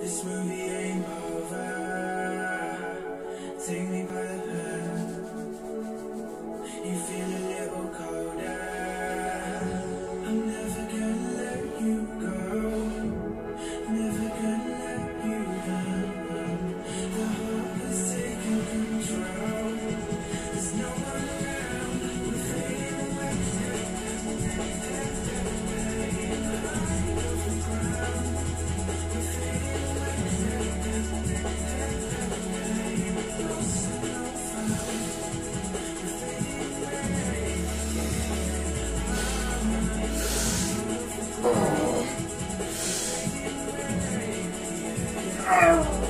This movie ain't over. Take me Não!